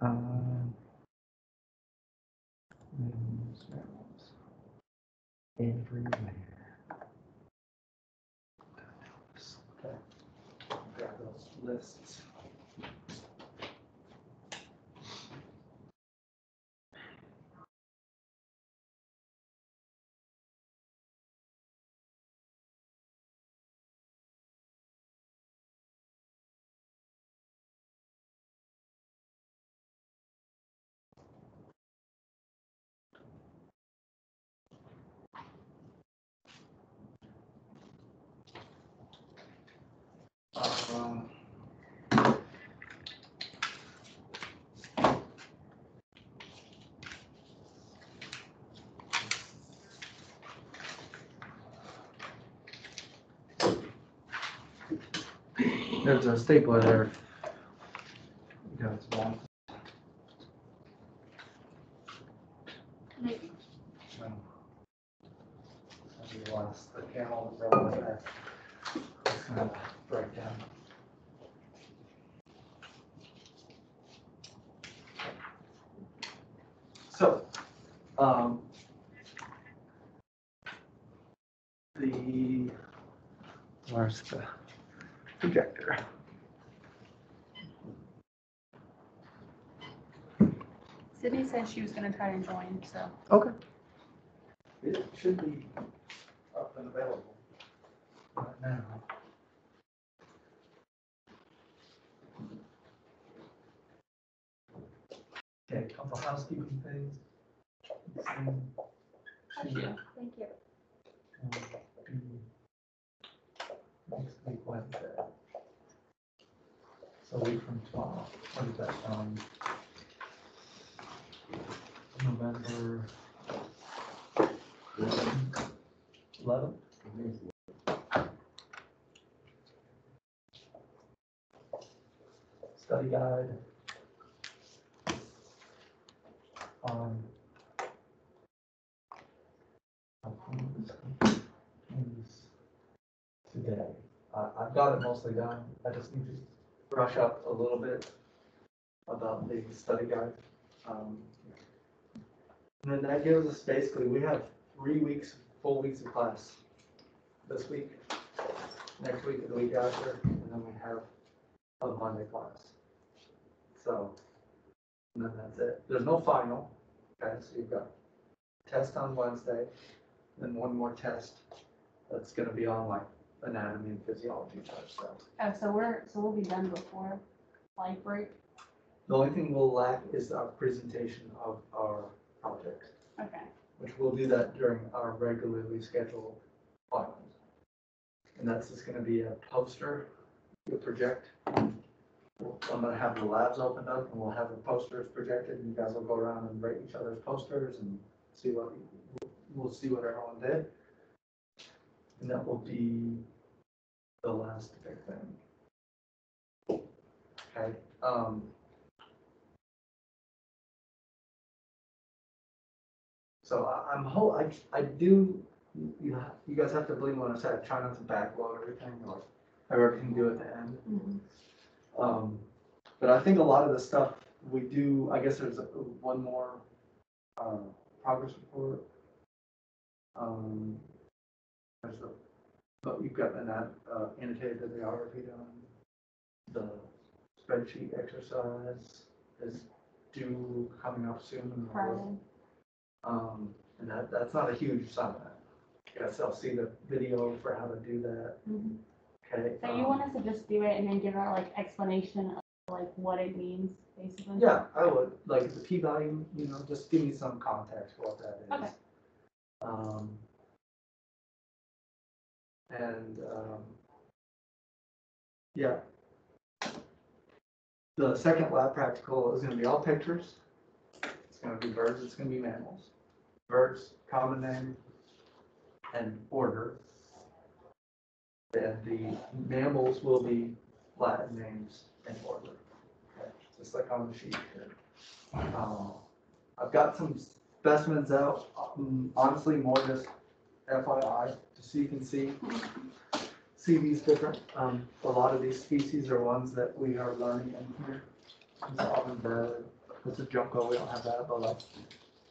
Um. Everywhere. Okay. Grab those lists. There's a stapler there. You guys want? Maybe. no. That'd be the last, the camel that really went there. It's gonna break down. So, um, the, Where's the projector? Sydney said she was gonna try and join, so. Okay. it should be up and available right now. Okay, a couple housekeeping things. Um, Thank you. Thank you. Next week Wednesday. So a week from tomorrow, what is that, um? November eleventh? Study guide. Um. Today, I've got it mostly done, I just need to brush up a little bit about the study guide. Um, And then that gives us basically, we have three weeks, full weeks of class. This week, next week, and the week after, and then we have a Monday class. So, and then that's it. There's no final, okay, so you've got test on Wednesday, then one more test that's gonna be on like anatomy and physiology type stuff. Oh, so we're, so we'll be done before light break? The only thing we'll lack is our presentation of our project. Okay. which we'll do that during our regularly scheduled finals. And that's just gonna be a poster, a project. We'll- I'm gonna have the labs opened up and we'll have the posters projected and you guys will go around and rate each other's posters and see what, we'll see what everyone did. And that will be the last big thing. Okay, um, So I, I'm whole, I, I do, you know, you guys have to believe when I say I try not to backload everything or have everything due at the end. Mhm. Um, but I think a lot of the stuff we do, I guess there's one more, uh, progress report. Um, there's the, but you've got an, uh, annotated bibliography done. The spreadsheet exercise is due coming up soon. Friday. Um, and that, that's not a huge assignment. Guess I'll see the video for how to do that, Mhm. okay? So you um, want us to just do it and then give our like explanation of like what it means, basically? Yeah, I would, like the P value, you know, just give me some context for what that is. Okay. Um. And, um. Yeah. The second lab practical is gonna be all pictures. It's gonna be birds, it's gonna be mammals. Birds, common name, and order. And the mammals will be Latin names and order. Okay, Just like on the sheet here. Um, I've got some specimens out, um, honestly, more just FYI, just so you can see, see these different, um, a lot of these species are ones that we are learning in here. This ovenbird, this is Junco, we don't have that, but like,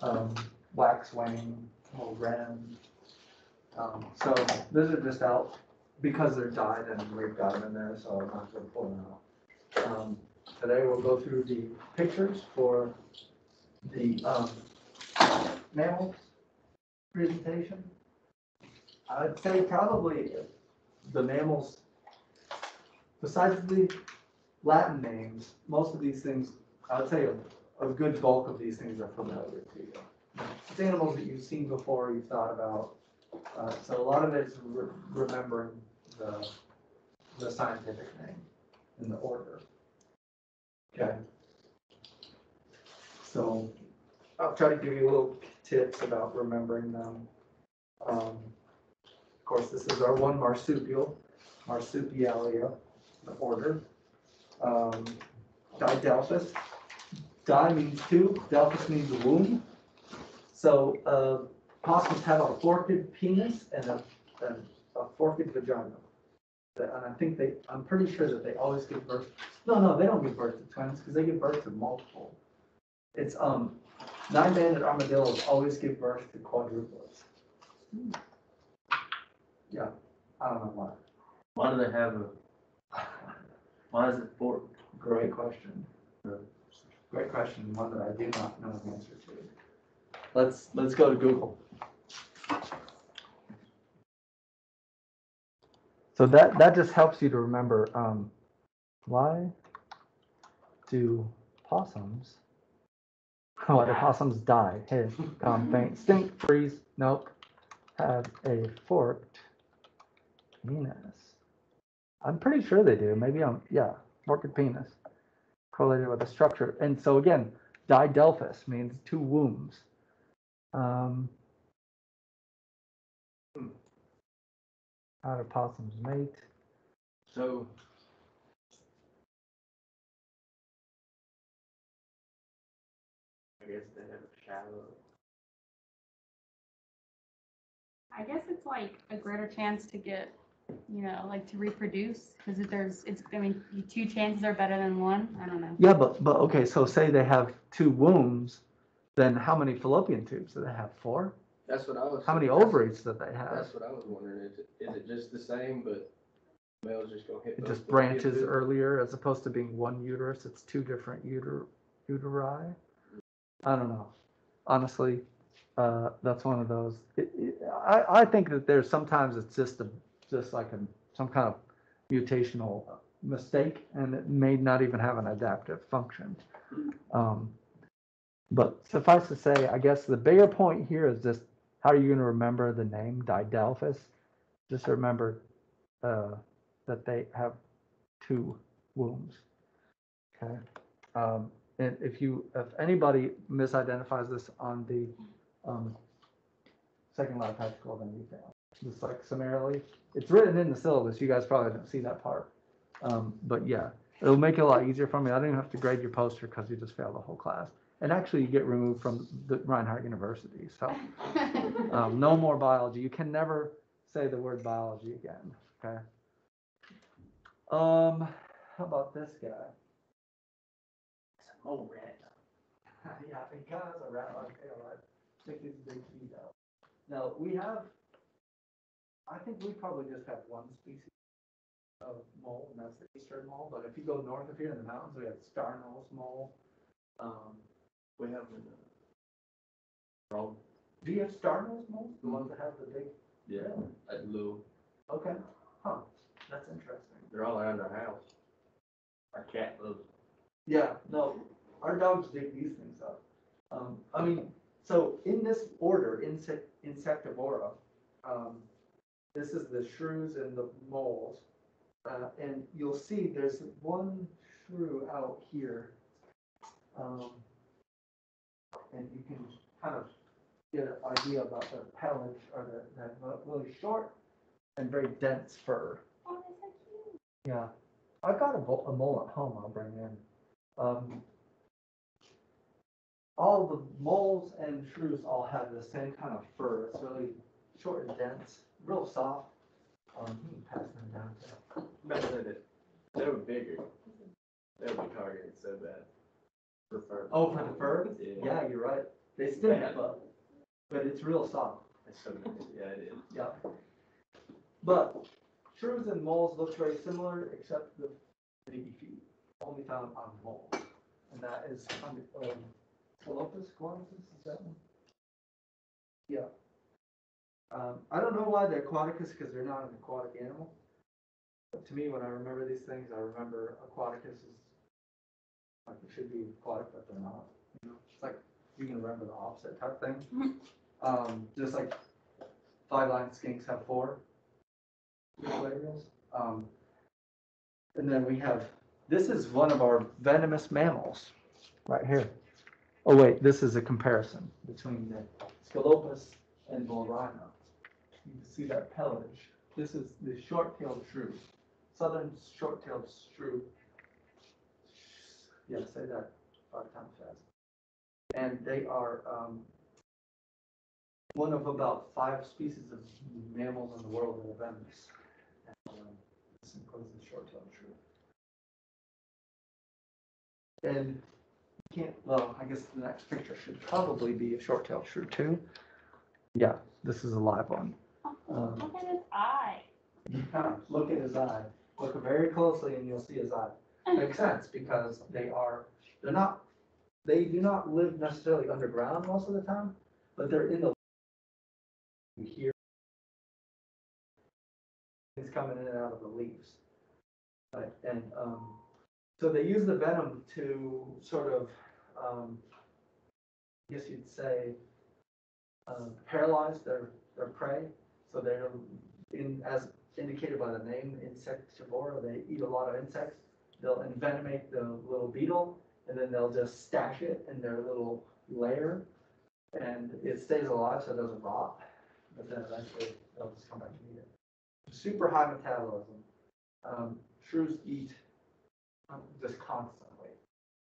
um, waxwing, or wren. Um, so those are just out because they're dyed and we've got them in there, so I'm not gonna pull them out. Um, today we'll go through the pictures for the, um, mammals presentation. I'd say probably the mammals, besides the Latin names, most of these things, I would say a, good bulk of these things are familiar to you. It's animals that you've seen before, you've thought about. Uh, so a lot of it is re- remembering the, the scientific name and the order. Okay. So I'll try to give you little tips about remembering them. Um, of course, this is our one marsupial, Marsupialia, the order. Um, Didelphis. Di means two, Delphis means womb. So, uh, possums have a forked penis and a, and a forked vagina. And I think they, I'm pretty sure that they always give birth, no, no, they don't give birth to twins, because they give birth to multiple. It's, um, nine-banded armadillos always give birth to quadruplets. Yeah, I don't know why. Why do they have a, why is it forked? Great question. Great question, one that I do not know the answer to. Let's, let's go to Google. So that, that just helps you to remember, um, why do possums, why do possums die? Hey, come faint, stink, freeze, nope, have a forked penis. I'm pretty sure they do, maybe I'm, yeah, forked penis correlated with a structure. And so again, didelphis means two wombs. Um, how do possums mate? So. I guess they have a shallow. I guess it's like a greater chance to get, you know, like to reproduce, because if there's, it's, I mean, two chances are better than one, I don't know. Yeah, but, but, okay, so say they have two wombs, then how many fallopian tubes do they have? Four? That's what I was. How many ovaries do they have? That's what I was wondering, is it, is it just the same, but male's just gonna hit. It just branches earlier as opposed to being one uterus, it's two different uter, uteri? I don't know. Honestly, uh, that's one of those, it, it, I, I think that there's sometimes it's just a, just like a, some kind of mutational mistake and it may not even have an adaptive function. Um, but suffice to say, I guess the bigger point here is just, how are you gonna remember the name Didelphis? Just remember, uh, that they have two wombs. Okay, um, and if you, if anybody misidentifies this on the, um, second lab practical, then you fail. Just like summarily, it's written in the syllabus, you guys probably didn't see that part. Um, but yeah, it'll make it a lot easier for me, I don't even have to grade your poster because you just failed the whole class. And actually, you get removed from the Reinhardt University, so, um, no more biology, you can never say the word biology again, okay? Um, how about this guy? It's a mole rat. Yeah, because a rat like tail, I think it's big feet out. Now, we have, I think we probably just have one species of mole, and that's the eastern mole, but if you go north of here in the mountains, we have star nose mole. Um, We have in the. Wrong. do you have star nose moles, the ones that have the big, Yeah, at Lou, okay, huh, that's interesting. they're all around our house. Our cat loves. Yeah, no, our dogs dig these things up. Um, I mean, so in this order, insect, insectivora, um, this is the shrews and the moles. Uh, and you'll see there's one shrew out here. Um, and you can kind of get an idea about the pelage or the, that really short and very dense fur. Oh, that's so cute. Yeah, I've got a, a mole at home I'll bring in. Um, all the moles and shrews all have the same kind of fur. It's really short and dense, real soft. Um, you can pass them down to. Better than it, they were bigger. They would be targeted so bad. Prefer. Oh, for the fur? Yeah. Yeah, you're right. They stink, Yeah. but, but it's real soft. It's so nice, yeah, it is. Yeah. But shrews and moles look very similar, except the baby feet, only found on moles. And that is, on the, um, Scalopus, aquaticus, is that one? Yeah. Um, I don't know why they're aquaticus, because they're not an aquatic animal. But to me, when I remember these things, I remember aquaticus is like it should be aquatic, but they're not. You know, It's like, you can remember the opposite type thing. Um, just like five-line skinks have four areas. Um, and then we have, this is one of our venomous mammals, right here. Oh, wait, this is a comparison between the Scalopus and Blarina. You can see that pelage. This is the short-tailed shrew, southern short-tailed shrew. Yeah, say that five times fast. And they are, um, one of about five species of mammals in the world that are venomous. And, um, This includes the short-tailed shrew. And you can't, well, I guess the next picture should probably be a short-tailed shrew too. Yeah, this is a live one. Oh, Look at his eye. Look at his eye. Look very closely and you'll see his eye. Makes sense because they are, they're not, they do not live necessarily underground most of the time, but they're in the. You hear. Things coming in and out of the leaves. Right, and, um, so they use the venom to sort of, um, I guess you'd say, um, paralyze their, their prey. So they're in, as indicated by the name insectivora, they eat a lot of insects. They'll envenomate the little beetle and then they'll just stash it in their little lair. And it stays alive so it doesn't rot, but then eventually they'll just come back and eat it. Super high metabolism. Um, shrews eat just constantly.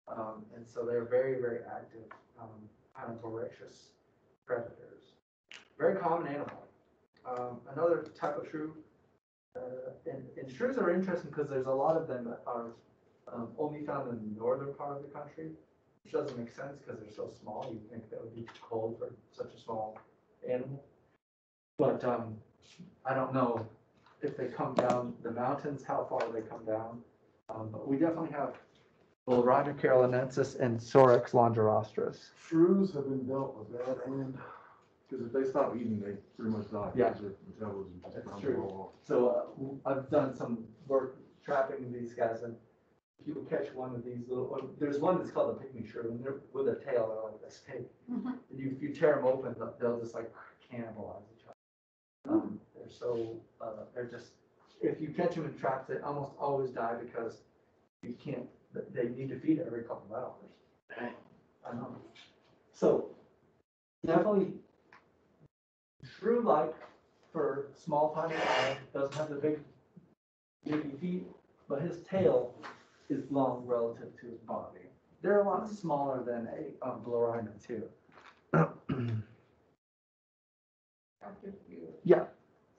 Um, and so they're very, very active, um, kind of voracious predators. Very common animal. Um, another type of shrew, uh, and, and shrews are interesting because there's a lot of them that are um, only found in the northern part of the country, which doesn't make sense because they're so small. You'd think that would be too cold for such a small animal. But um, I don't know if they come down the mountains, how far they come down. Um, but we definitely have Blarina carolinensis and Sorex longirostris. Shrews have been dealt with bad hand, because if they stop eating, they pretty much die. Yeah. Their metabolism just That's kind true. of fall So uh, I've done some work trapping these guys and if you catch one of these little, uh, there's one that's called a pygmy shrew and they're with a tail, they're like this big. Mhm. And you, if you tear them open, they'll- they'll just like cannibalize each other. Um, they're so, uh, they're just, if you catch them in traps, they almost always die because you can't, they need to feed every couple of hours. I know. So definitely shrew-like for small tiny eye, doesn't have the big big feet, but his tail is long relative to his body. They're a lot smaller than a um, Blarina too. Yeah.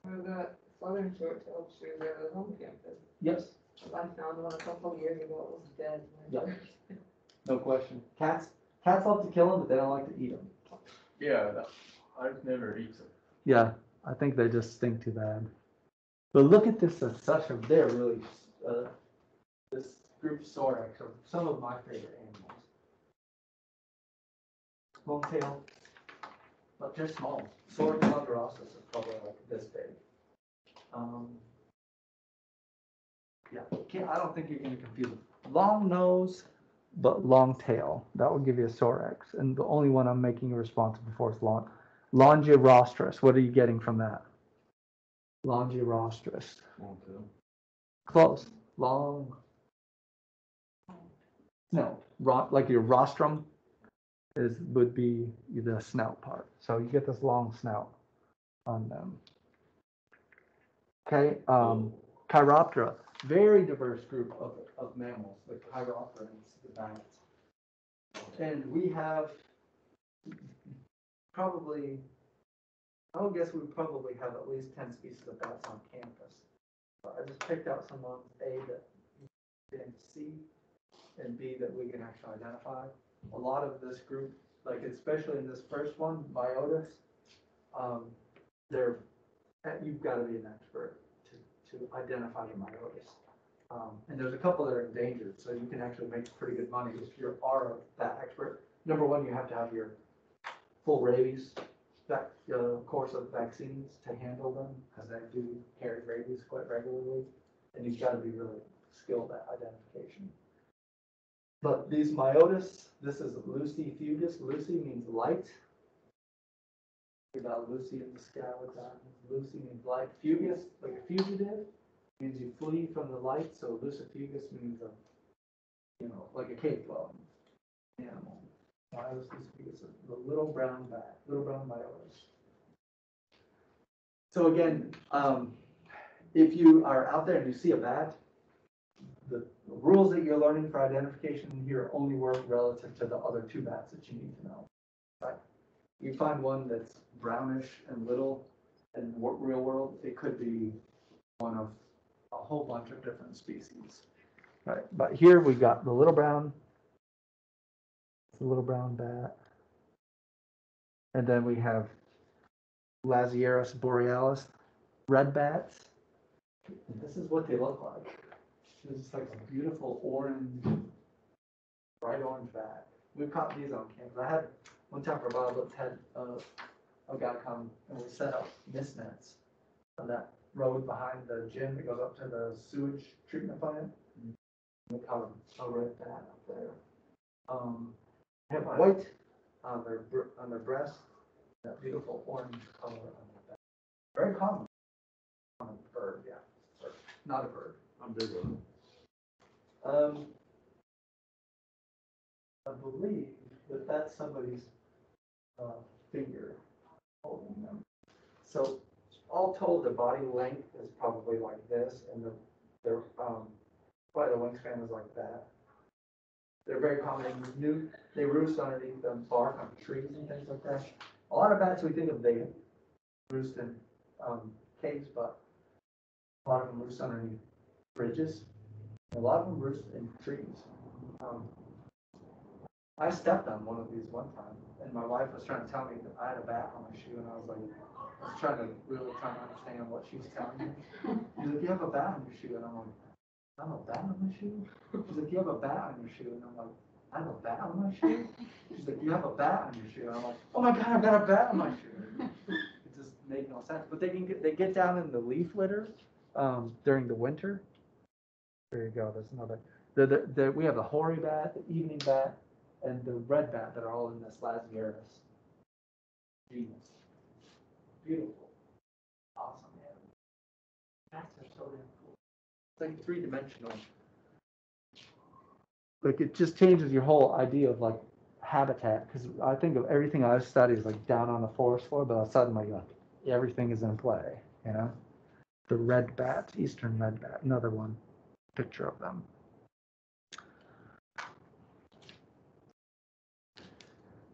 So the southern short-tailed shrew, they're the home campus. Yes, I found one a couple of years ago, it was dead. Yeah. no question. Cats, cats love to kill them, but they don't like to eat them. Yeah, that- I've never eaten them. Yeah, I think they just stink too bad. But look at this, as such they're really, uh, this group Sorex are some of my favorite animals. Long tail, but they're small. Sorex longirostris is probably like this big. Um, yeah, can't, I don't think you're gonna confuse them. Long nose, but long tail. That will give you a Sorex. And the only one I'm making you responsible for is long, Longirostris, what are you getting from that? Longirostris, long tail. close, long. No, ro- like your rostrum is, would be the snout part. So you get this long snout on them. Okay, um, Chiroptera, very diverse group of, of mammals, the Chiropterans, the bats. And we have probably, I would guess we probably have at least ten species of bats on campus. But I just picked out some ones, A, that didn't see. and B, that we can actually identify. A lot of this group, like especially in this first one, Myotis, um, they're, you've gotta be an expert to, to identify the Myotis. Um, and there's a couple that are endangered, so you can actually make pretty good money if you are that expert. Number one, you have to have your full rabies, that, uh, course of vaccines to handle them, because they do carry rabies quite regularly. And you've gotta be really skilled at identification. But these myotis, this is Lucy fugus, Lucy means light. Got Lucy in the sky with that, Lucy means light, fugus, like a fugitive, means you flee from the light, so lucifugus means a, you know, like a cave dwelling animal. Lucifugus, the little brown bat, little brown myotis. So again, um, if you are out there and you see a bat, the rules that you're learning for identification here only work relative to the other two bats that you need to know. Right? You find one that's brownish and little in the real world, it could be one of a whole bunch of different species. Right, but here we got the little brown, the little brown bat. And then we have Lasiurus borealis, red bats. This is what they look like. It's like a beautiful orange, bright orange bat. We've caught these on campus. I had, one time a looked had, uh, a guy come and we set up mist nets on that road behind the gym that goes up to the sewage treatment plant. And We a, a red bat up there. Um, they have white on their, on their breast, that beautiful orange color on their back. Very common. Common bird, yeah, Bird. not a bird. I'm big on it. Um, I believe that that's somebody's, uh, finger holding them. So all told, the body length is probably like this and the, their, um, probably the wingspan is like that. They're very common, they new, they roost underneath the bark on trees and things like that. A lot of bats we think of, they roost in, um, caves, but a lot of them roost underneath bridges. A lot of them roost in trees. Um, I stepped on one of these one time, and my wife was trying to tell me that I had a bat on my shoe, and I was like, I was trying to, really trying to understand what she was telling me. She's like, you have a bat on your shoe, and I'm like, I have a bat on my shoe? She's like, you have a bat on your shoe, and I'm like, I have a bat on my shoe? She's like, you have a bat on your shoe, and I'm like, oh my god, I've got a bat on my shoe. It just made no sense, but they can get, they get down in the leaf litter, um, during the winter. There you go, there's another, the, the, the, we have the hoary bat, the evening bat, and the red bat that are all in this Lasiurus genus. Beautiful. Awesome, man. Bats are so damn cool. It's like three dimensional. Like it just changes your whole idea of like habitat, because I think of everything I've studied is like down on the forest floor, but suddenly like everything is in play, you know? The red bat, eastern red bat, another one, picture of them.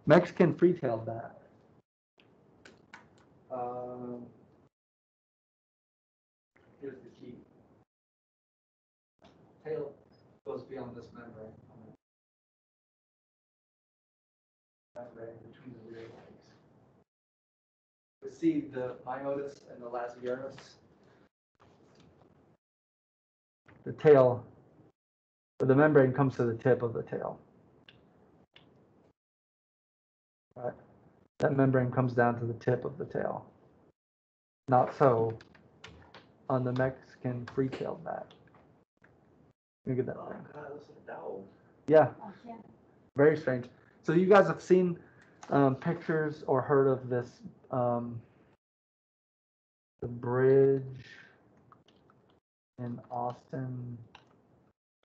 Mexican free-tailed bat. Um, Here's the key. Tail goes beyond this membrane. Membrane between the rear legs. We see the myotis and the Lasiurus. The tail, the membrane comes to the tip of the tail. Right. That membrane comes down to the tip of the tail. Not so on the Mexican free-tailed bat. Look at that Oh, yeah. very strange. So you guys have seen um, pictures or heard of this um, the bridge in Austin,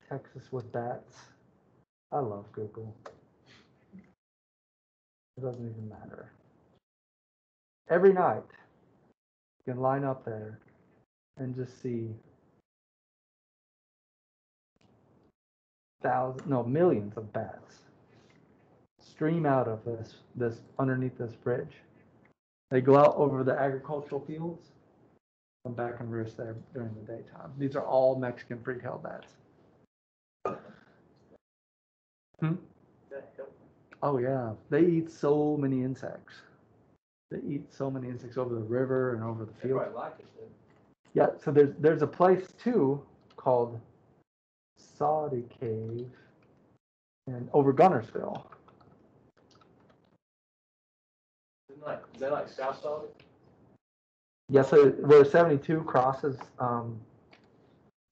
Texas with bats. I love Google. It doesn't even matter. Every night, you can line up there and just see thousands, no, millions of bats stream out of this, this, underneath this bridge. They go out over the agricultural fields, come back and roost there during the daytime. These are all Mexican free-tailed bats. Hmm? Oh yeah, they eat so many insects. They eat so many insects over the river and over the They field. like it. Yeah, so there's there's a place too called Sauta Cave and over Guntersville. Isn't like, is that like South Saudi? Yeah, so where 72 crosses um,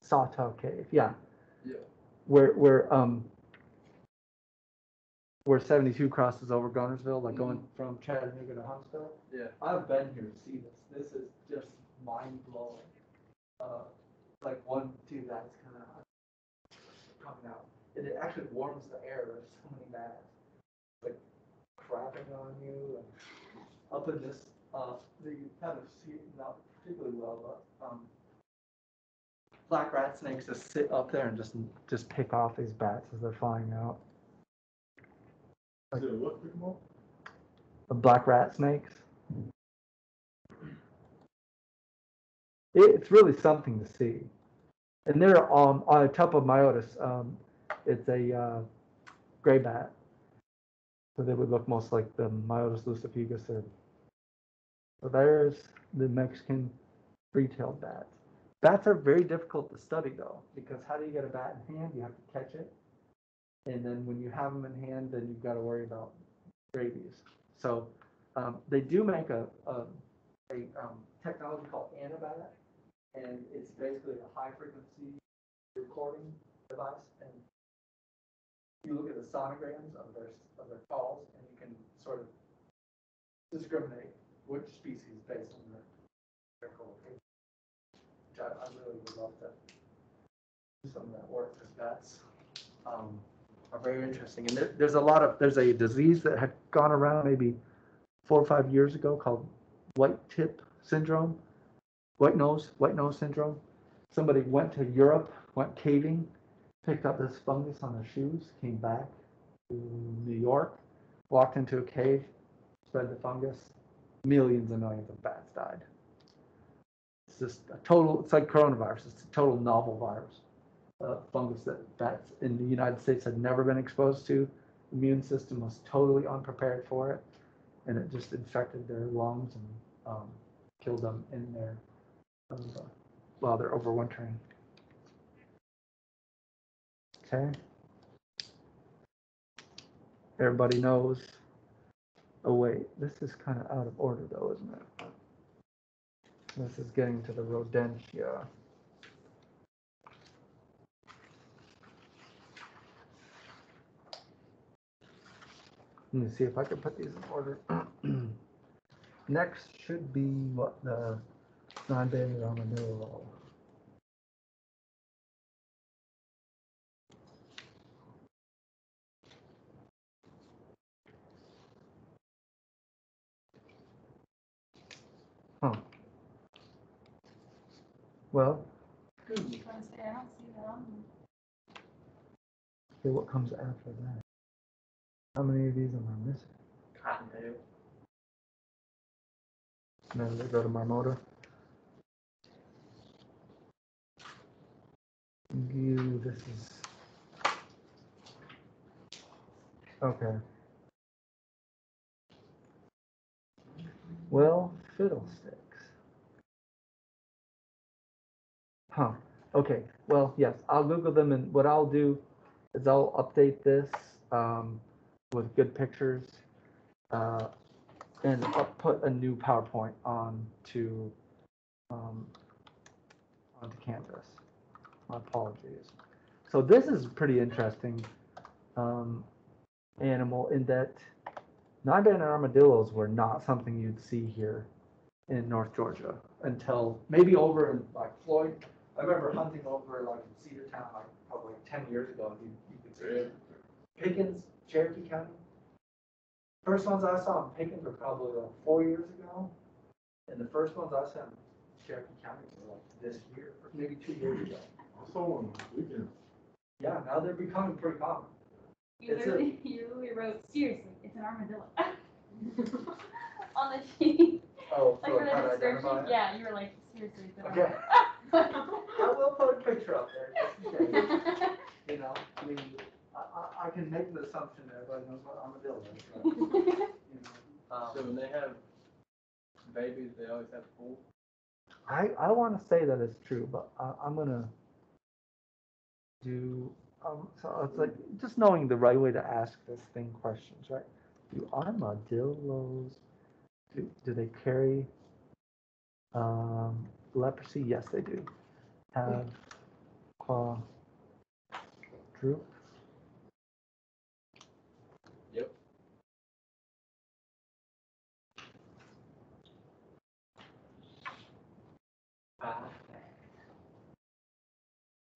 Sauta Cave. Yeah. Yeah. Where where um where 72 crosses over Guntersville, like going from Chattanooga to Huntsville. Yeah. I've been here to see this. This is just mind blowing. Uh, like one, two that's kind of coming out. And it actually warms the air. There's so many bats like crapping on you and up in this, uh, you kind of see it not particularly well, but, um, black rat snakes just sit up there and just, Just pick off these bats as they're flying out. The black rat snakes. It's really something to see. And they're um, on top of myotis. Um, it's a uh, gray bat. So they would look most like the myotis lucifugus. Or, so there's the Mexican free-tailed bats. Bats are very difficult to study though, because how do you get a bat in hand? You have to catch it. And then when you have them in hand, then you've got to worry about rabies. So um, they do make a, a, a um, technology called Anabat, and it's basically a high frequency recording device. And you look at the sonograms of their of their calls, and you can sort of discriminate which species based on their their. Which I, I really would love to do some of that work because that's um, are very interesting. And there, there's a lot of, there's a disease that had gone around maybe four or five years ago called white tip syndrome, white nose, white nose syndrome. Somebody went to Europe, went caving, picked up this fungus on their shoes, came back to New York, walked into a cave, spread the fungus. Millions and millions of bats died. It's just a total, it's like coronavirus. It's a total novel virus uh, fungus that bats in the United States had never been exposed to. Immune system was totally unprepared for it, and it just infected their lungs and um, killed them in their uh, while they're overwintering. Okay. Everybody knows. Oh wait, this is kind of out of order though, isn't it? This is getting to the rodentia. Let me see if I can put these in order. Next should be what the non-banded armadillo. Huh. Well, I was gonna don't see that on there. okay, what comes after that? How many of these am I missing? Cottontail. Then they go to Marmota. You, this is. Okay. Well, fiddlesticks. Huh, okay, well, yes, I'll Google them and what I'll do is I'll update this, um, with good pictures. Uh, and put a new PowerPoint on to, um, onto Canvas. My apologies. So this is pretty interesting, um, animal in that nine-banded armadillos were not something you'd see here in North Georgia until maybe over in like Floyd. I remember hunting over like in Cedartown, like probably ten years ago, you, you could see it. Pickens, Cherokee County. First ones I saw in Pickens were probably like four years ago. And the first ones I saw in Cherokee County were like this year, or maybe two years ago. I saw one this weekend. Yeah, now they're becoming pretty common. You It's a- literally, you literally wrote, seriously, it's an armadillo. On the sheet, Oh, like so for how the to identify description, it? yeah, you were like, seriously, it's an Okay. armadillo. I will put a picture up there, just in case, you know, I mean, I, I, I can make the assumption that everybody knows what armadillo is, but, you know. um, So when they have babies, they always have pool. I, I want to say that it's true, but I, I'm gonna do, um, so it's like, just knowing the right way to ask this thing questions, right? Do armadillos, do, do they carry, um, leprosy? Yes, they do. Have claw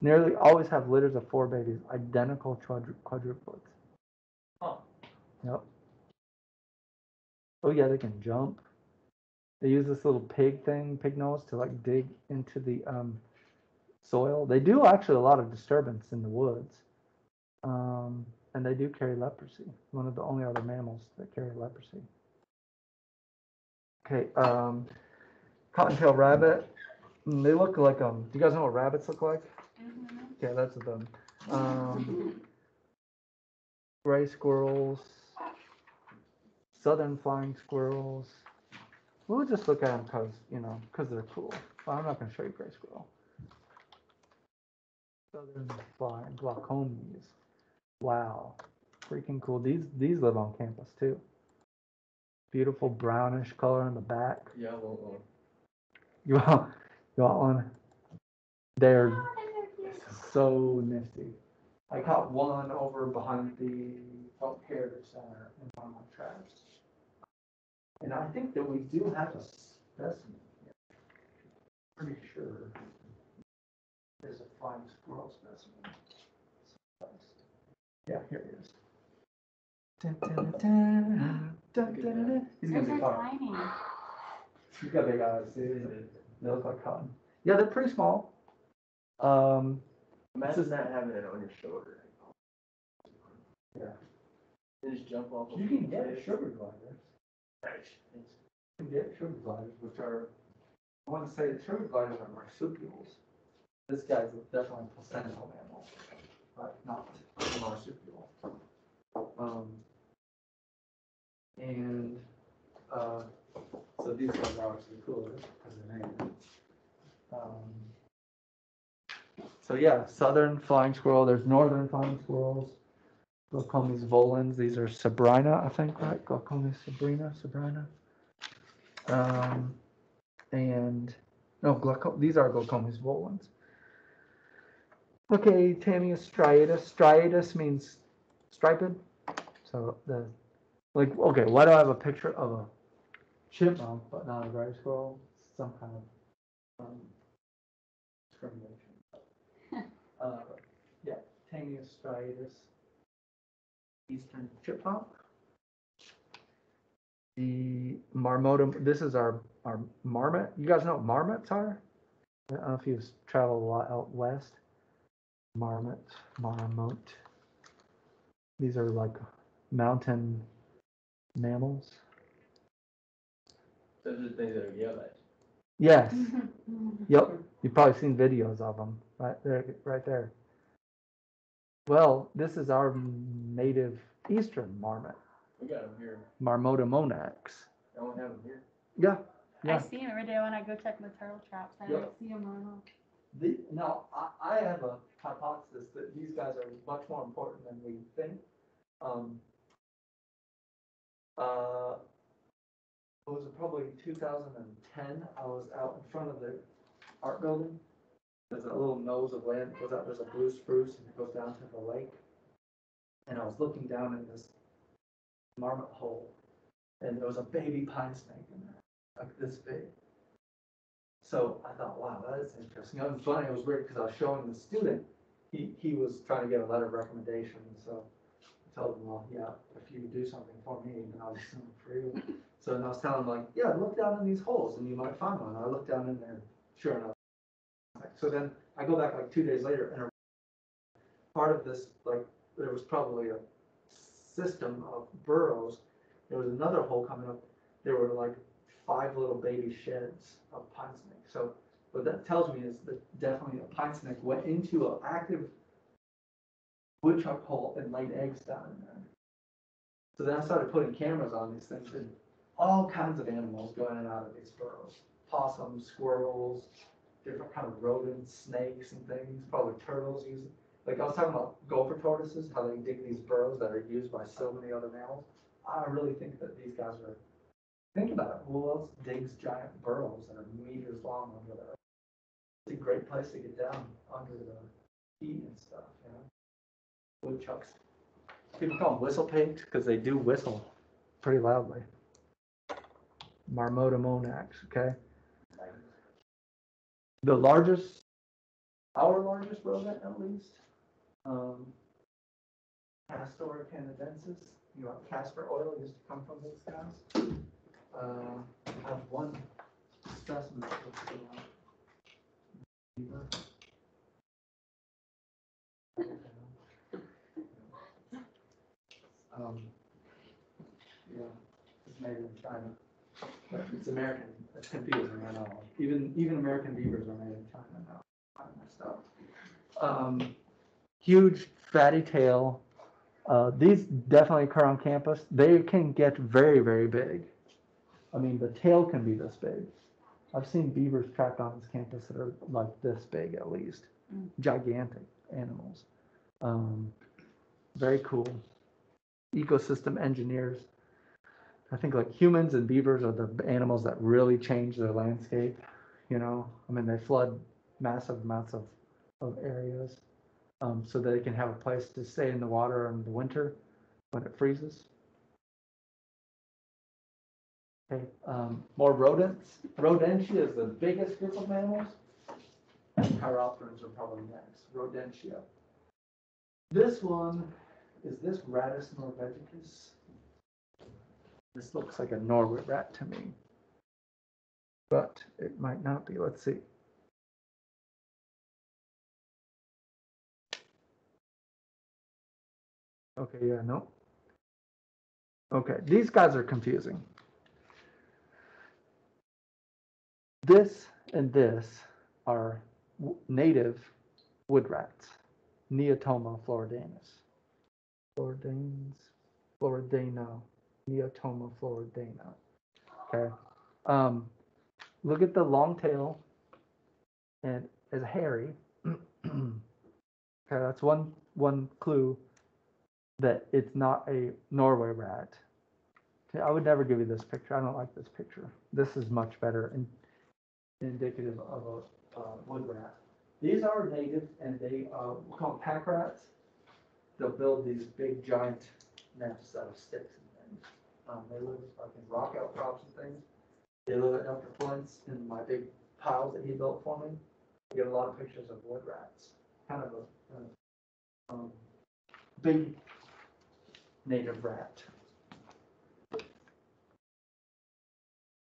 Nearly always have litters of four babies, identical quadru- quadruplets. Huh. Yep. Oh yeah, they can jump. They use this little pig thing, pig nose, to like dig into the um, soil. They do actually a lot of disturbance in the woods, um, and they do carry leprosy. One of the only other mammals that carry leprosy. Okay, um, cottontail rabbit. They look like um. Do you guys know what rabbits look like? Mhm. Yeah, that's them. Um, gray squirrels, southern flying squirrels. We'll just look at them because, you know, because they're cool. Well, I'm not going to show you gray squirrel. Southern flying Glaucomys. Wow, freaking cool. These these live on campus too. Beautiful brownish color in the back. Yeah, I want one. You want you want one? They're they're so nifty. I caught one over behind the Felt Care Center in one of my traps. And I think that we do have a specimen here. Pretty sure. There's a flying squirrel specimen. Yeah, here it is. Dun, dun, dun, dun, dun, dun, dun, dun. He's gonna be fine. tiny. He's got big eyes. They look like cotton. Yeah, they're pretty small. Um, Imagine not having it on your shoulder. Yeah. You just jump off. You can it. get sugar gliders. Right. You can get sugar gliders, which are, I want to say the sugar gliders are marsupials. This guy's definitely a placental mammal, but not a marsupial. Um, and, uh, so these guys are obviously cooler because they're native. Um, So yeah, southern flying squirrel, there's northern flying squirrels. Glaucomys volans, these are Sabrina, I think, right? Glaucomys sabrina, Sabrina. Um, and, no, glaucom, these are Glaucomys volans. Okay, Tamias striatus, striatus means striped. So the, like, okay, why do I have a picture of a chipmunk but not a gray squirrel? Some kind of, um, discrimination. Uh, yeah, Tamias striatus eastern chipmunk. The marmotum, this is our, our marmot. You guys know what marmots are? I don't know if you've traveled a lot out west. Marmot, marmot. These are like mountain mammals. Those are the things that are yelled at. Yes, yep. You've probably seen videos of them, right there, right there. Well, this is our native eastern marmot, We got them here. Marmota monax. I don't have them here. Yeah, I see them every day when I go check my turtle traps. I Yeah. don't see them on. The, now, I, I have a hypothesis that these guys are much more important than we think. Um, uh, it was probably two thousand and ten, I was out in front of the art building. There's a little nose of land, goes out, there's a blue spruce and it goes down to the lake. And I was looking down in this marmot hole, and there was a baby pine snake in there, like this big. So I thought, wow, that is interesting. It was funny, it was weird because I was showing the student, he, he was trying to get a letter of recommendation, so I told him, well, yeah, if you do something for me, then I'll do something for you. So then I was telling him like, yeah, look down in these holes and you might find one. I looked down in there, sure enough. So then I go back like two days later and part of this, like, there was probably a system of burrows. There was another hole coming up. There were like five little baby sheds of pine snake. So what that tells me is that definitely a pine snake went into an active woodchuck hole and laid eggs down in there. So then I started putting cameras on these things and all kinds of animals go in and out of these burrows. Possums, squirrels, different kind of rodents, snakes and things, probably turtles use, it. like I was talking about gopher tortoises, how they dig these burrows that are used by so many other mammals. I really think that these guys are, think about it, who else digs giant burrows that are meters long under the earth? It's a great place to get down under the heat and stuff, you know? Woodchucks. People call them whistle pigs because they do whistle pretty loudly. Marmota monax, okay? The largest, our largest rodent at least, um, Castor canadensis, you know, castor oil used to come from these guys. Uh, have one specimen. Um, yeah, it's made in China, but it's American, it's confusing, Know, even, even American beavers are made in China now, kind of messed up. Um, huge fatty tail, uh, these definitely occur on campus, they can get very, very big. I mean, the tail can be this big. I've seen beavers trapped on this campus that are like this big at least, Mm. gigantic animals. Um, very cool. Ecosystem engineers. I think like humans and beavers are the animals that really change their landscape. You know, I mean, they flood massive amounts of, of areas um, so that they can have a place to stay in the water in the winter when it freezes. Okay, um, more rodents. Rodentia is the biggest group of mammals. Chiropterans are probably next. Rodentia. This one is this Rattus norvegicus. This looks like a Norway rat to me. But it might not be. Let's see. Okay, yeah, no. Okay, these guys are confusing. This and this are native wood rats, Neotoma floridanus. Floridanus, Floridana, Neotoma floridana. Okay. Um, look at the long tail and it's hairy. okay, that's one one clue that it's not a Norway rat. Okay, I would never give you this picture. I don't like this picture. This is much better and indicative of a uh, wood rat. These are native and they uh, we call them pack rats. They'll build these big giant nests out of sticks. Um, they live like in rock outcrops and things. They live at Dr. Flint's in my big piles that he built for me. I get a lot of pictures of wood rats. Kind of a, uh, um, big native rat.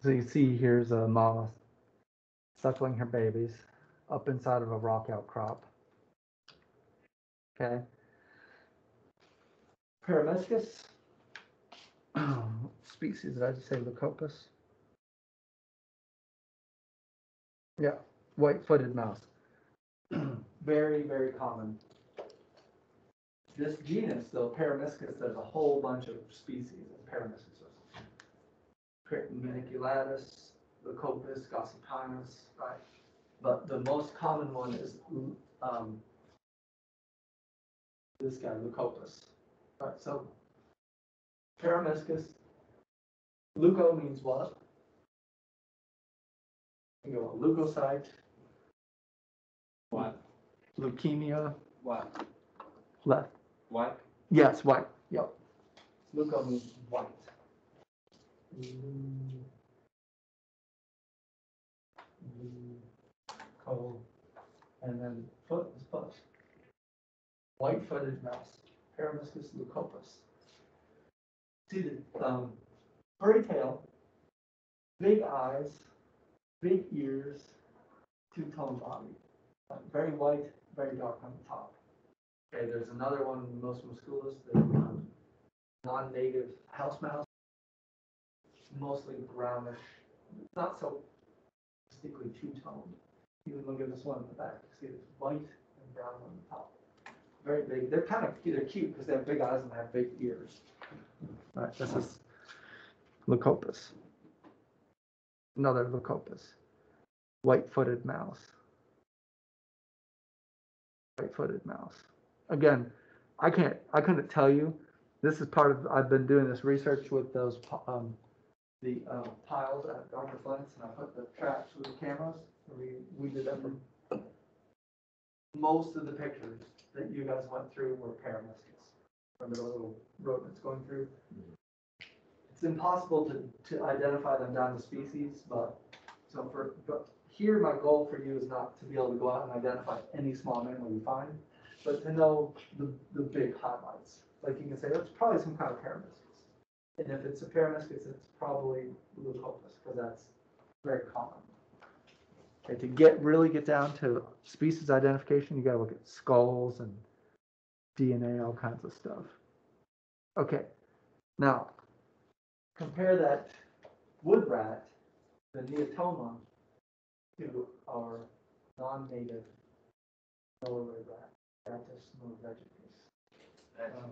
So you see here's a mama suckling her babies up inside of a rock outcrop. Okay. Peromyscus. Species, did I just say Leucopus? Yeah, white-footed mouse. very, very common. This genus, though, Peromyscus, there's a whole bunch of species of Peromyscus. Maniculatus, Leucopus, Gossypinus, right? But the most common one is, um, this guy, Leucopus. Right, so Peromyscus, leuco means what? You go, leukocyte, What? leukemia, What? left. What? Yes, white, yep. Leuco means white. Mm-hmm. Mm-hmm. Lu- Leuco, and then foot is foot. White-footed mouse, Peromyscus leucopus. See the, um, furry tail, big eyes, big ears, two-tone body, uh, very white, very dark on the top. Okay, there's another one, Mus musculus, the um, non-native house mouse. Mostly brownish, not so distinctly two-toned. Even look at this one in the back, see it's white and brown on the top. very big. They're kind of, they're cute because they have big eyes and they have big ears. Right, this is Leucopus. Another Leucopus. White-footed mouse. White-footed mouse. Again, I can't, I couldn't tell you. This is part of, I've been doing this research with those, um, the, uh, piles at Dr. Flint's and I put the traps with the cameras. We, we did that from most of the pictures that you guys went through were parameskids. Remember the little that's going through? It's impossible to, to identify them down to species, but, so for, but here, my goal for you is not to be able to go out and identify any small mammal you find, but to know the, the big highlights. Like you can say, that's probably some kind of parameskids. And if it's a parameskids, it's probably Leucopus, because that's very common. Okay, to get, really get down to species identification, you gotta look at skulls and DNA, all kinds of stuff. Okay, now, compare that wood rat, the Neotoma, to our non-native Norway rat, Rattus norvegicus. Um,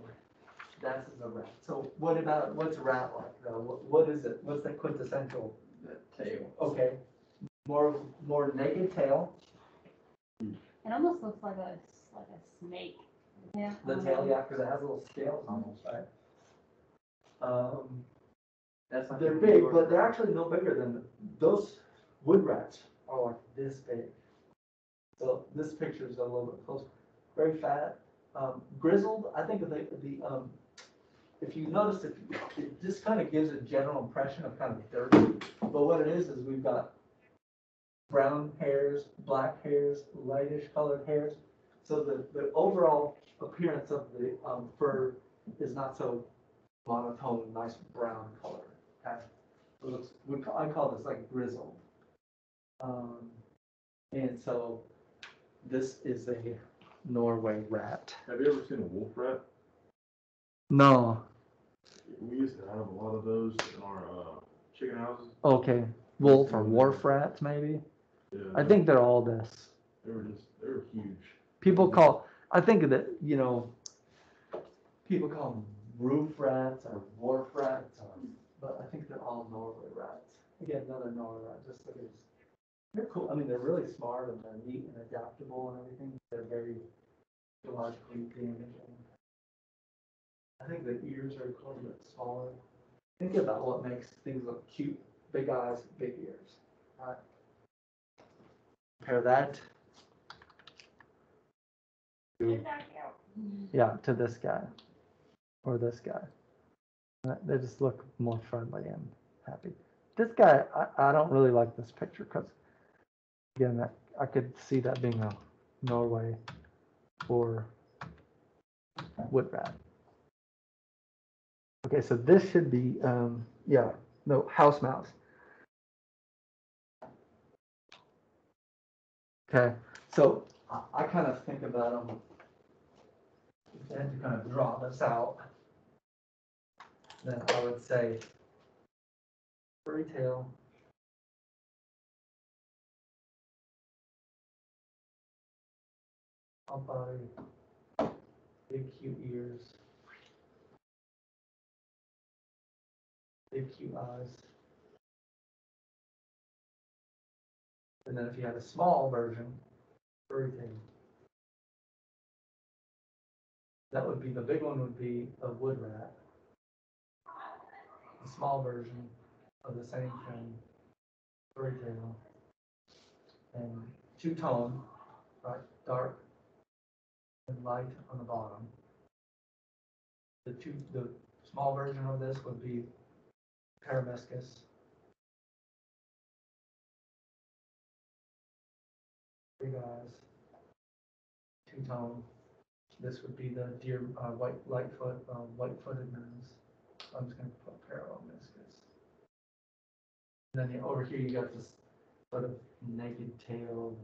That's a rat. So what about, what's a rat like though? What, what is it? What's the quintessential? That tail. Okay, more, more naked tail, It almost looks like a, s- like a snake. Yeah. the tail, yeah, because it has little scales on almost, right? Um, That's like. they're big, but they're actually no bigger than, those wood rats are like this big. So this picture is a little bit closer, very fat, um, grizzled, I think the, the, um, if you notice, if, it just kind of gives a general impression of kind of dirty, but what it is, is we've got brown hairs, black hairs, lightish colored hairs, so the, the overall appearance of the, um, fur is not so monotone, nice brown color. okay? It looks, we, I call this like grizzled. Um, and so this is a Norway rat. Have you ever seen a wolf rat? No, We used to have a lot of those in our, uh, chicken houses. okay, wolf or wharf rats maybe? Yeah, I think they're all this. They were just, they were huge. People call, I think that, you know, people call them roof rats or wharf rats, or, but I think they're all Norway rats. Again, another Norway rat, just it's, they're cool, I mean, they're really smart and they're neat and adaptable and everything, they're very biologically damaging. I think the ears are a little bit smaller. Think about what makes things look cute, big eyes, big ears, right? Compare that to yeah, to this guy or this guy. They just look more friendly and happy. This guy, I, I don't really like this picture because, again, that, I could see that being a Norway or wood rat. Okay, so this should be, um, yeah, no, house mouse. Okay, so I, I kind of think about them then to kind of draw this out, then I would say furry tail. Hump body, big cute ears. Big cute eyes. And then if you had a small version, tail. That would be, the big one would be a wood rat. A small version of the same thing, furry tail. And two tone, right, dark and light on the bottom. The two, the small version of this would be Peromyscus. Eyes. Two tone. This would be the deer, uh, white, lightfoot, uh, white-footed moose. I'm just gonna put parallel meniscus. And then over here, you got this sort of naked tailed,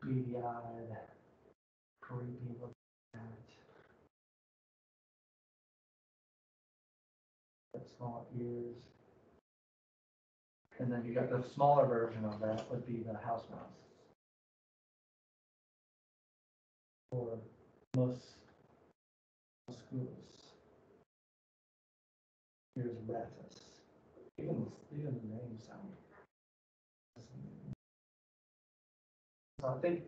beady-eyed, creepy looking cat. Small ears. And then you got the smaller version of that would be the house mouse. Or Mus Musculus. Here's Rattus. Even, even the name sound. So I think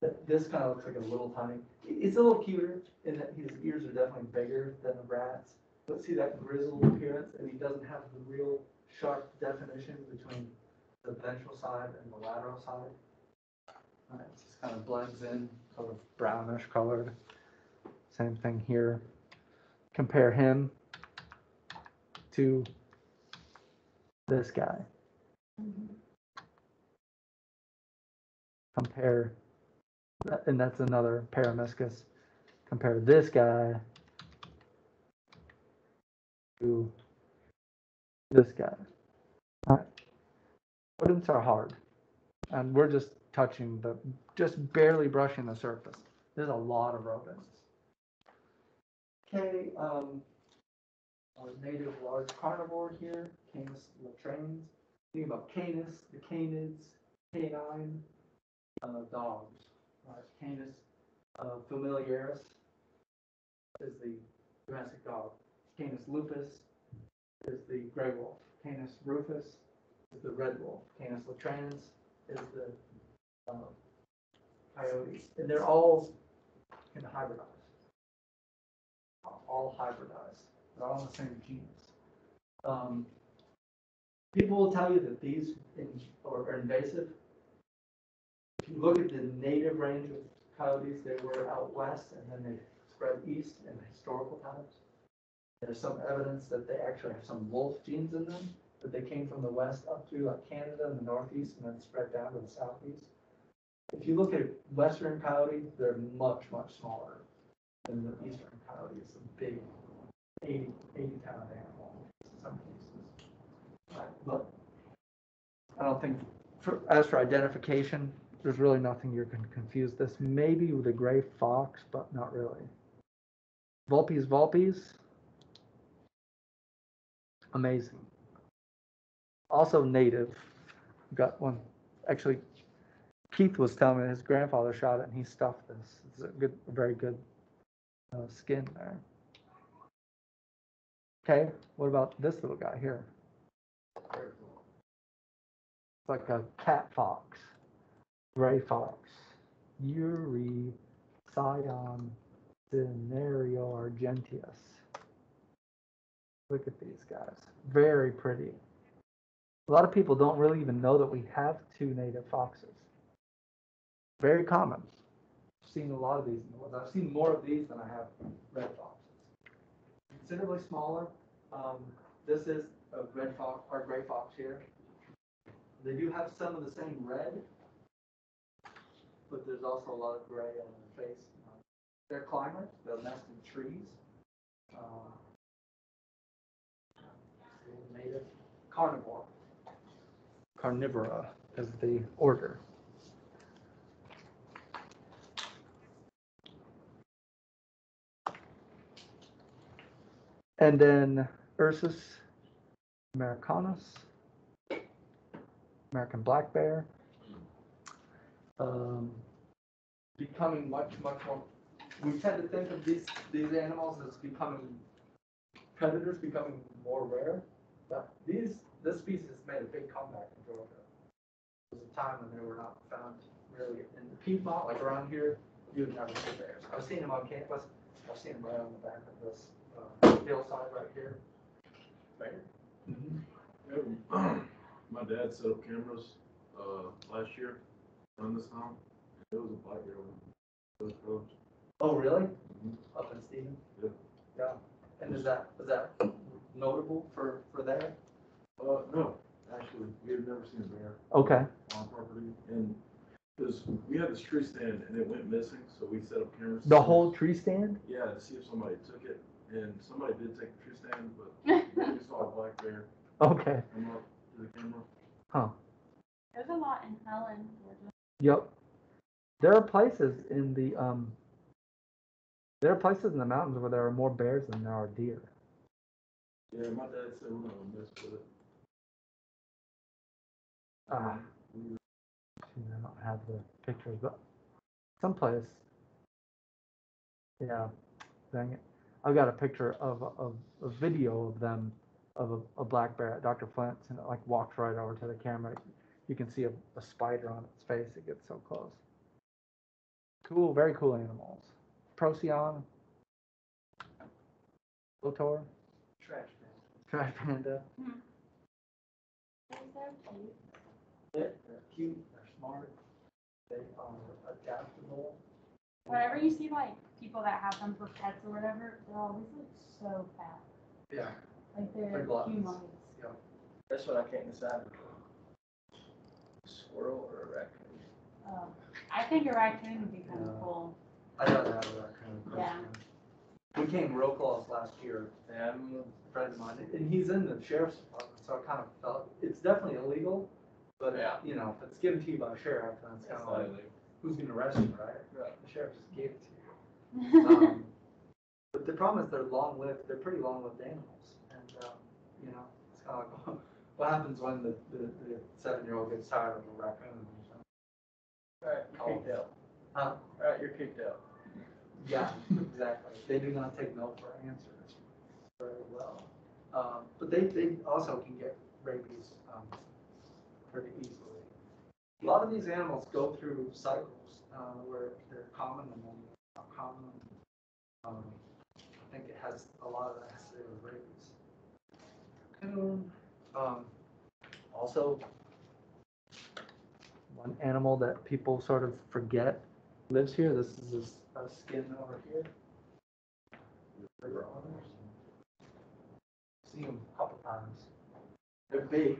that this kind of looks like a little tiny, it's a little cuter in that his ears are definitely bigger than the rat's. But see that grizzled appearance and he doesn't have the real sharp definition between the ventral side and the lateral side. It just kind of blends in, sort of brownish colored. Same thing here. Compare him to this guy. Compare, and that's another Peromyscus. Compare this guy to this guy. Alright. Rodents are hard. And we're just touching the, just barely brushing the surface. There's a lot of rodents. Okay, um, our native large carnivore here, Canis latrans. Think about Canis, the canids, canine, uh, dogs. Canis, uh, familiaris is the domestic dog. Canis lupus is the gray wolf. Canis rufus is the red wolf. Canis latrans is the, um, coyote. And they're all can hybridize. All hybridize. They're all in the same genus. Um, people will tell you that these in, are are invasive. If you look at the native range of coyotes, they were out west and then they spread east in historical times. There's some evidence that they actually have some wolf genes in them, that they came from the west up through like Canada and the northeast and then spread down to the southeast. If you look at western coyote, they're much, much smaller than the eastern coyote. It's a big 80, 80 pound animal in some cases. But I don't think, for, as for identification, there's really nothing you can confuse this. Maybe with a gray fox, but not really. Vulpes, Vulpes. Amazing. Also native. Got one. Actually, Keith was telling me his grandfather shot it and he stuffed this. It's a good, very good uh, skin there. Okay, what about this little guy here? It's like a cat fox, gray fox, Uri Scion Denario Argentius. Look at these guys, very pretty. A lot of people don't really even know that we have two native foxes. Very common. I've seen a lot of these. I've seen more of these than I have red foxes. Considerably smaller. Um, this is a red fox, or gray fox here. They do have some of the same red, but there's also a lot of gray on their face. They're climbers. They'll nest in trees. Native carnivore. Carnivora is the order. And then Ursus americanus, American black bear. Um, becoming much, much more, we tend to think of these, these animals as becoming, predators becoming more rare. But these, this species made a big comeback in Georgia. There was a time when they were not found really in the Piedmont, like around here, you'd never see bears. I've seen them on campus, I've seen them right on the back of this, uh, hillside right here. Bear? Mhm. Yeah, My dad set up cameras, uh, last year on this town. It was a black bear. Those roads. Oh, really? Mhm. Up in Stevens? Yeah. Yeah. And is that, is that notable for, for there? Uh, no, actually, we had never seen a bear Okay, on property and because we had this tree stand and it went missing, so we set up cameras. to the see- whole tree stand? Yeah, to see if somebody took it and somebody did take the tree stand, but we saw a black bear Okay, come up to the camera. huh, There's a lot in Helen, Georgia. yep. There are places in the, um, there are places in the mountains where there are more bears than there are deer. Yeah, my dad said we're gonna mess with it. Ah, shoot, I don't have the pictures, but someplace. Yeah, dang it. I've got a picture of, a- of a video of them, of a, a black bear at Dr. Flint's and it like walks right over to the camera. You can see a, a spider on its face. It gets so close. Cool, very cool animals. Procyon. Lotor. Trash panda. Trash panda. Hmm. They're so cute. They're, they're cute, they're smart, they are adaptable. Whenever you see like people that have them for pets or whatever, they're always like so fat. Yeah. Like They're they're gluttons. humongous. That's what I can't decide. Squirrel or a raccoon? Um, I think a raccoon would be kind Yeah. of cool. I'd rather have a raccoon. Yeah. We came real close last year, Yeah, I'm, a friend of mine, and he's in the sheriff's department, so I kind of felt, it's definitely illegal. But, Yeah. you know, if it's given to you by a sheriff, then it's kind that's of not like, illegal. Who's gonna arrest you, right? Right. The sheriff just gave it to you. Um, But the problem is they're long-lived, they're pretty long-lived animals, and, um, you know, it's kind of like, what happens when the, the, the seven-year-old gets tired of a raccoon? or something? Alright, you're kicked out. Huh? Alright, you're kicked out. Yeah, exactly. They do not take no for answers very well. Um, but they, they also can get rabies, um, pretty easily. A lot of these animals go through cycles, uh, where they're common and then not common. Um, I think it has, a lot of that has to do with rabies. Um, also, One animal that people sort of forget lives here. This is a skin over here. Seen them a couple times. They're big.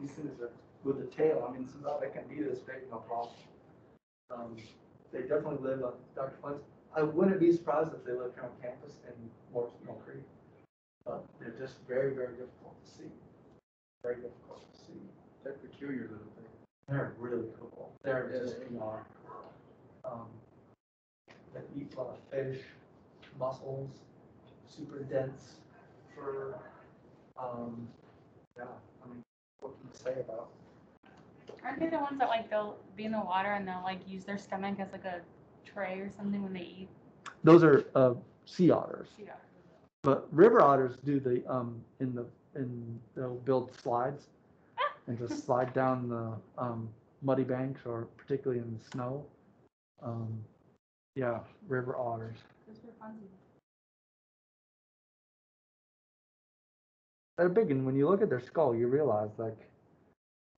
These things are with the tail. I mean, they can be this big, no problem. Um, they definitely live on Dr. Flint's. I wouldn't be surprised if they lived here on campus in Morris Mill Creek. But they're just very, very difficult to see. Very difficult to see. They're peculiar little things. They're really cool. They're Yeah, just they- beyond. Um, they eat a lot of fish, mussels, super dense fur. Um, yeah, I mean, what can you say about? Aren't they the ones that like they'll be in the water and they'll like use their stomach as like a tray or something when they eat? those are uh, sea otters. Yeah. But river otters do the um in the in they'll build slides and just slide down the um, muddy banks or particularly in the snow. Um, yeah, river otters. Those were funsies. They're big, and when you look at their skull, you realize like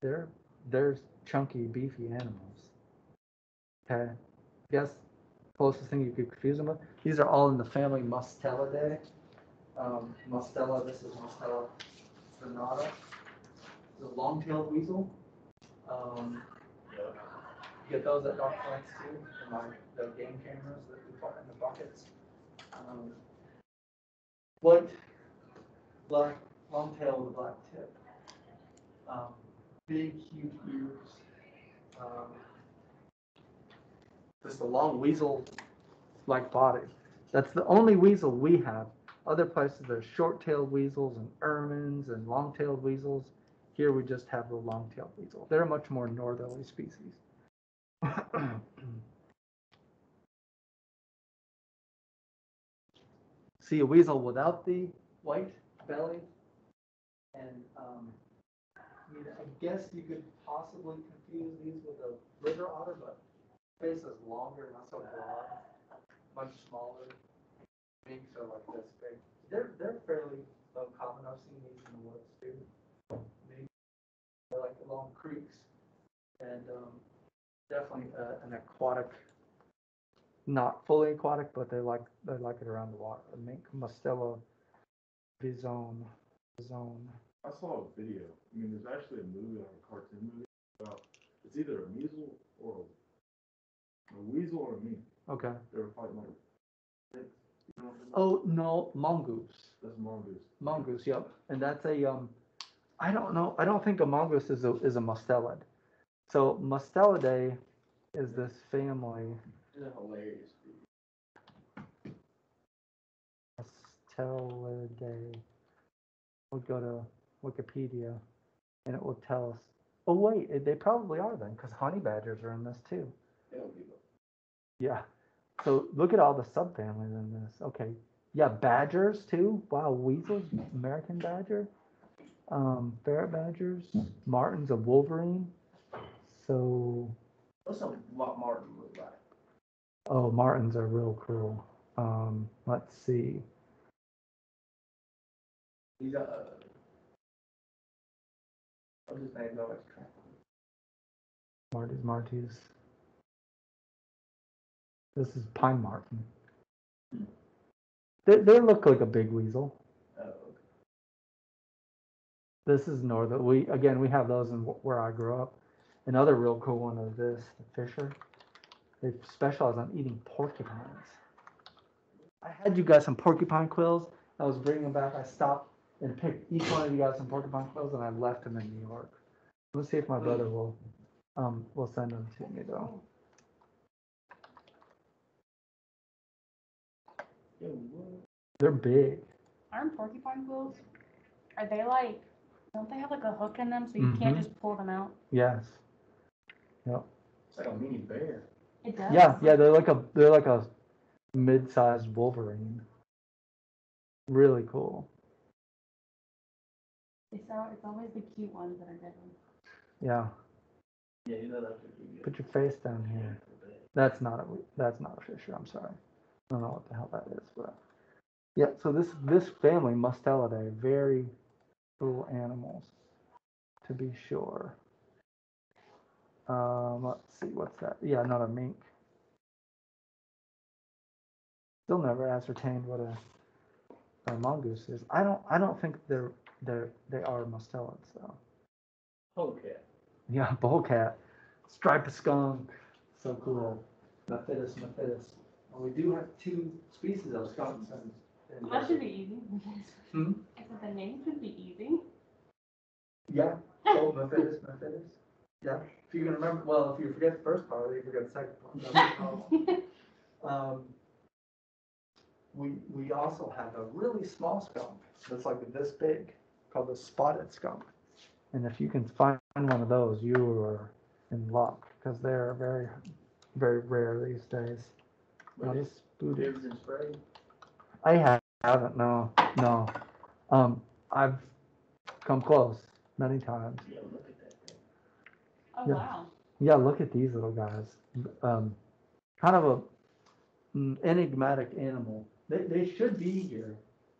they're they're chunky, beefy animals. Okay, guess closest thing you could confuse them with. These are all in the family Mustelidae. Um, Mustela, this is Mustela frenata. The long-tailed weasel. Um, you get those at dog fights too, like the game cameras that we put in the buckets. Um, black, long tail with a black tip. Um, big, huge ears. Um, Just a long weasel-like body. That's the only weasel we have. Other places there's short-tailed weasels and ermines and long-tailed weasels. Here we just have the long-tailed weasel. They're a much more northerly species. See a weasel without the white belly. And, um, I guess you could possibly confuse these with a river otter, but face is longer, not so broad, much smaller. Beaks are like this big. They're, they're fairly uncommon. I've seen these in the woods too. Maybe They're like along creeks and, um, definitely uh, an aquatic, not fully aquatic, but they like they like it around the water. The mink Mustela vison, vison. I saw a video, I mean, there's actually a movie, like a cartoon movie, about, it's either a weasel or a, a weasel or a mink, Okay. they were fighting like, snakes, you know what I'm saying? Oh no, mongoose. That's mongoose. Mongoose, yep. And that's a um, I don't know. I don't think a mongoose is a is a mustelid. So Mustelidae is this family. It's hilarious. Mustelidae. We'll go to Wikipedia, and it will tell us. Oh wait, they probably are then, because honey badgers are in this too. They don't give up. Yeah. So look at all the subfamilies in this. Okay. yeah, badgers too. Wow, weasels, American badger, um, ferret badgers, martens, a wolverine. So, What's a Ma- Marten look like? oh, martens are real cool. Um, let's see. He's a. What's his name? Always track. Martes Martes. This is pine marten. They, they look like a big weasel. Oh, This is northern. We again we have those in where I grew up. Another real cool one is this the Fisher. They specialize on eating porcupines. I had you guys some porcupine quills. I was bringing them back. I stopped and picked each one of you guys some porcupine quills, and I left them in New York. Let's see if my brother will um will send them to me though. They're big. Aren't porcupine quills, are they like, don't they have like a hook in them so you can't Mhm. just pull them out? Yes. Yep. It's like a mini bear. It does? Yeah, yeah. They're like a they're like a mid-sized Wolverine. Really cool. It's, al- it's always the cute ones that are good ones. Yeah. Yeah, you know that's what you get. Put your face down here. That's not a that's not a fisher. I'm sorry. I don't know what the hell that is, but yeah. So this this family Mustelidae, very cool animals, to be sure. Um, let's see, what's that? Yeah, not a mink. Still never ascertained what a, a mongoose is. I don't I don't think they're they're they are mustelids though. Okay. Yeah, bullcat, striped skunk, so cool. Mephitis, Mephitis. Well, we do have two species of skunks and. and- That should be easy. Hmm? I said the name should be easy. Yeah, oh, Mephitis, Mephitis. Yeah, if you can remember, well, if you forget the first part, you forget the second part. Um, we, we also have a really small skunk that's like this big, called the spotted skunk. And if you can find one of those, you are in luck, because they're very, very rare these days. Not But it's booty. ribs and spray. I ha- haven't, no, no. Um, I've come close many times. Yeah, look at that. Oh, Yeah. wow. Yeah, look at these little guys. Um, kind of a mm, enigmatic animal. They, they should be here.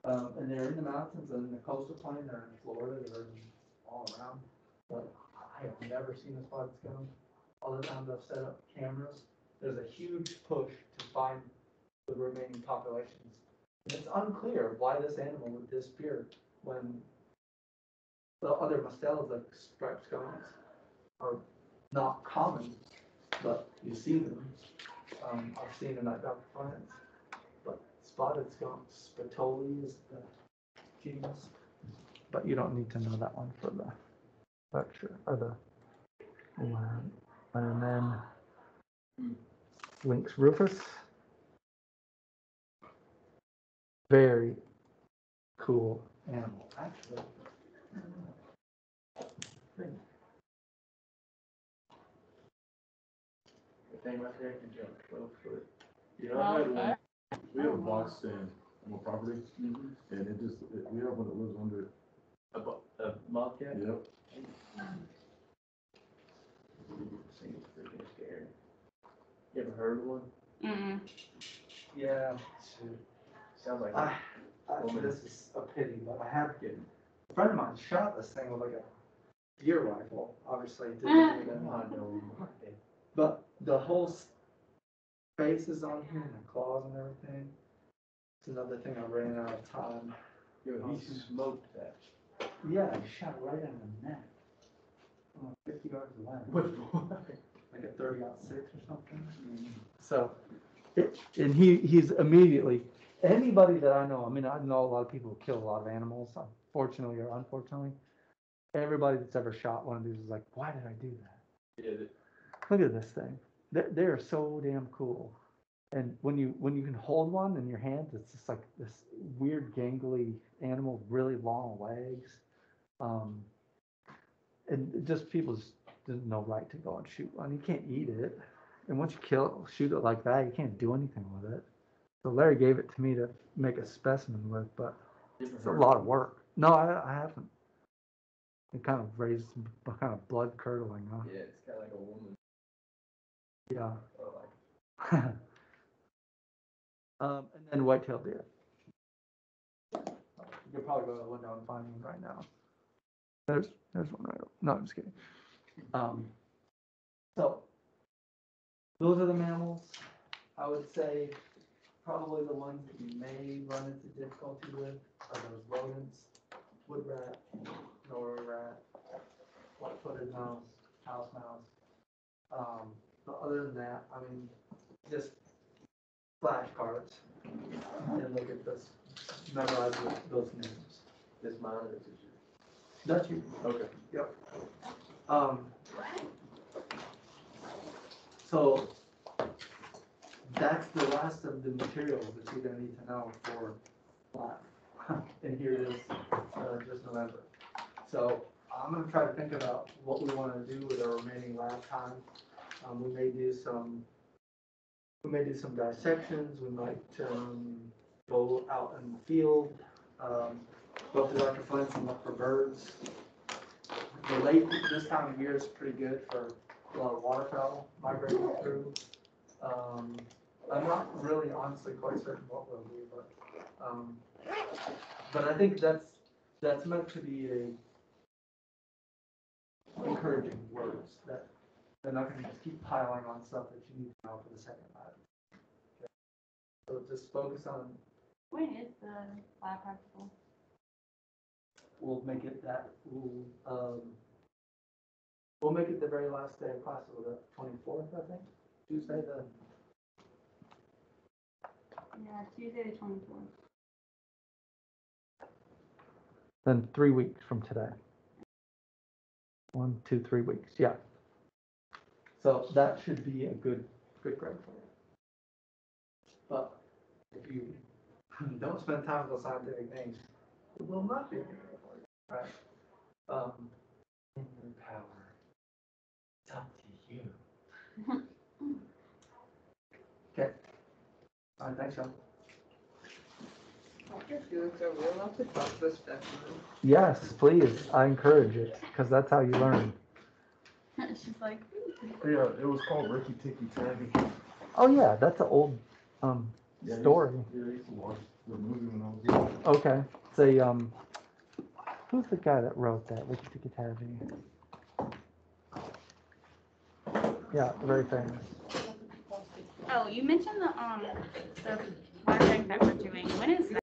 Um, and they're in the mountains and the coastal plain. They're in Florida. They're in all around. But I have never seen a spotted skunk. All the times I've set up cameras, there's a huge push to find the remaining populations. And it's unclear why this animal would disappear when the other mustelids like striped skunks are not common, but you see them. Um, I've seen them at Dr. Flint's. But spotted skunks, Spilogale is the uh, genus. But you don't need to know that one for the lecture, or the lab. And then Lynx rufus. Very cool animal, actually. The thing right there can jump twelve foot. Yeah, I had Okay. one, we have a box stand on my property, mm-hmm. and it just, it- we have one that lives under, it. A, bu- a bobcat? yep, Seems freaking scary. You ever heard of one? Mm-mm. Yeah. Sounds like. I, I, this is a pity, but I have getting, a friend of mine shot this thing with like a deer rifle, obviously it didn't do Oh, that. no. But the whole s- face is on here and the claws and everything. It's another thing I ran out of time. Yo, he smoked that. Yeah, he shot right in the neck. Uh, Fifty yards away. With what? like a thirty out six or something. So, it, and he, he's immediately, anybody that I know, I mean, I know a lot of people who kill a lot of animals, unfortunately or unfortunately. Everybody that's ever shot one of these is like, why did I do that? Yeah, that- Look at this thing. They're, they're so damn cool. And when you, when you can hold one in your hand, it's just like this weird gangly animal, really long legs. Um, and just people just didn't know right to go and shoot one. You can't eat it. And once you kill, shoot it like that, you can't do anything with it. So Larry gave it to me to make a specimen with, but it's a lot of work. No, I, I haven't. It kind of raised kind of blood curdling, huh? Yeah, it's kind of like a woman. Yeah. Um, and then whitetail deer. You could probably go to the window and find one right now. There's, there's one right, no, I'm just kidding. Um, so, those are the mammals. I would say probably the ones that you may run into difficulty with are those rodents, wood rat, nor rat, white-footed mouse, house mouse. Um, but other than that, I mean, just flashcards and look at this, memorize those- those names. this mine is just your. That's you. Okay. Um. So that's the last of the materials that you're gonna need to know for lab. And here it is, uh, just November. So I'm gonna try to think about what we wanna do with our remaining lab time. Um, we may do some, we may do some dissections, we might, um, go out in the field, um, go to Dr. Flint's and for birds. The late, this time of year is pretty good for a lot of waterfowl migrating through. Um, I'm not really honestly quite certain what we'll do, but, um, but I think that's, that's meant to be a encouraging words, that they're not gonna just keep piling on stuff that you need to know for the second lab. Okay? So just focus on, When is the lab practical? we'll make it that, we'll, um, we'll make it the very last day of class, so the twenty-fourth, I think, Tuesday, the, Yeah, Tuesday the twenty-fourth. then three weeks from today. One, two, three weeks, yeah. So that should be a good, good grade for you. But if you don't spend time with those scientific names, it will not be a good grade for you, right? Um, in your power, it's up to you. Okay. All right, thanks, Sean. If you look over, we'll have to talk to specimen. Yes, please, I encourage it, because that's how you learn. She's like, Yeah, it was called Rikki-Tikki-Tavi. Oh, yeah, that's an old, um, Yeah, I used- story. Yeah, I used to watch the movie when I was young. Okay, it's a, um, who's the guy that wrote that, Ricky Tikitavi? Yeah, very famous. oh, you mentioned the, um, the project that we're doing. When is that?